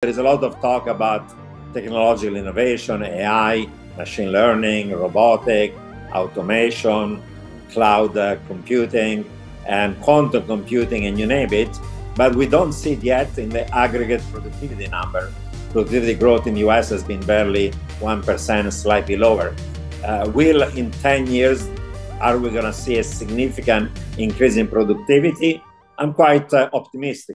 There is a lot of talk about technological innovation, AI, machine learning, robotic, automation, cloud uh, computing, and quantum computing, and you name it. But we don't see it yet in the aggregate productivity number. Productivity growth in the US has been barely 1%, slightly lower. Uh, will in 10 years, are we going to see a significant increase in productivity? I'm quite uh, optimistic.